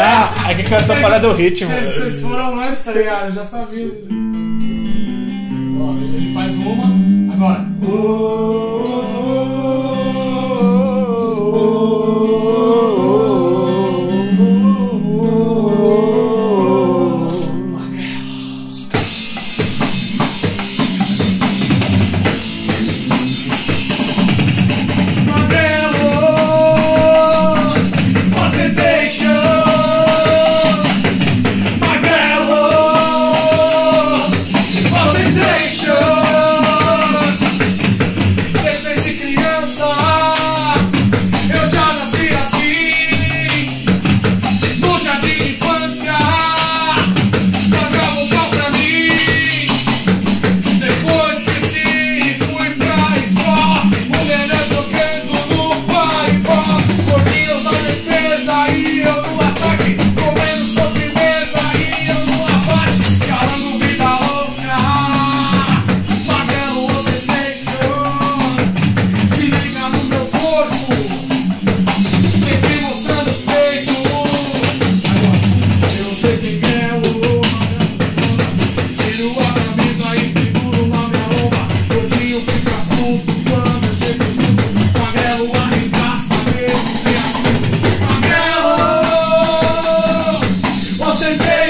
Ah, é aqui começou a falar do ritmo. Vocês foram antes, tá ligado? Eu já sabia. Ó, ele faz uma. Agora. song.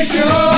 Show.